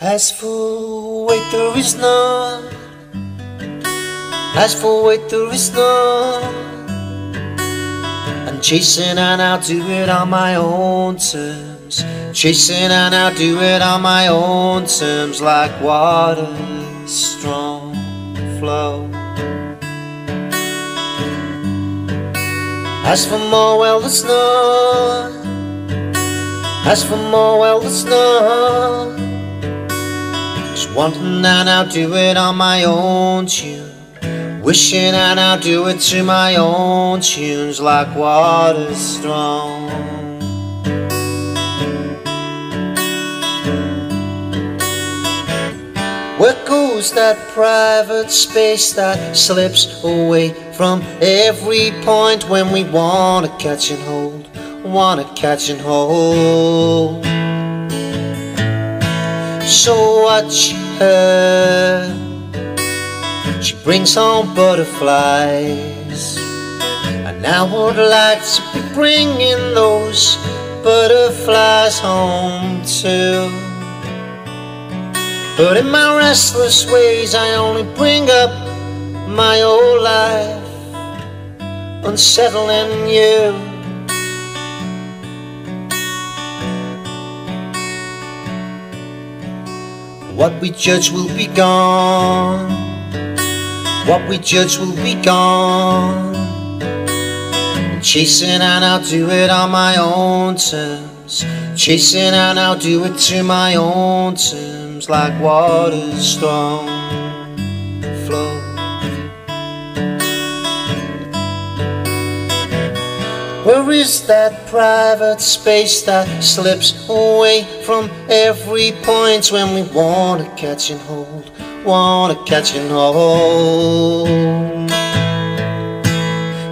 As for weight there is none. As for weight there is none. I'm chasing and I'll do it on my own terms. Chasing and I'll do it on my own terms, like water, strong flow. As for more, well, there's none. As for more, well, there's none. Just wanting and I'll do it on my own tune. Wishing and I'll do it to my own tunes like water strong. Where goes that private space that slips away from every point when we wanna catch and hold, wanna catch and hold? So watch her. She brings home butterflies, and I would like to be bringing those butterflies home too. But in my restless ways, I only bring up my old life, unsettling you. What we judge will be gone. What we judge will be gone. Chasing and I'll do it on my own terms. Chasing and I'll do it to my own terms, like water strong Where is that private space that slips away from every point when we wanna catch and hold, wanna catch and hold?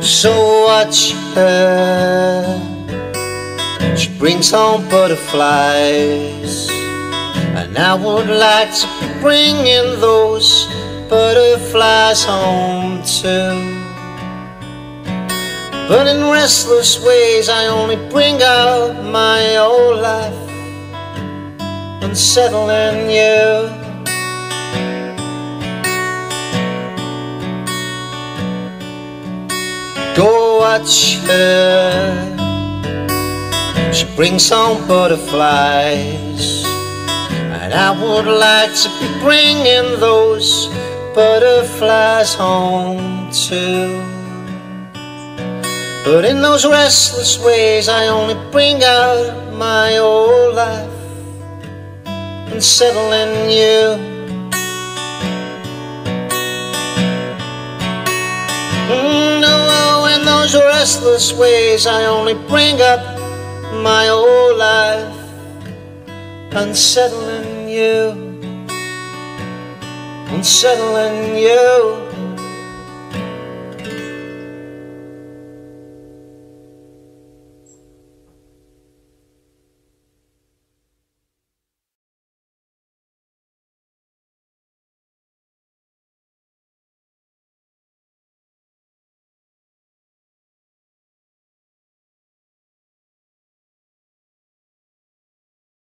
So watch her. She brings home butterflies, and I would like to be bringing those butterflies home too. But in restless ways, I only bring out my old life, unsettling you. Go watch her. She brings home butterflies, and I would like to be bringing those butterflies home too. But in those restless ways, I only bring out my old life and settle in you. Mm, No, in those restless ways, I only bring up my old life and settle in you. And settle in you.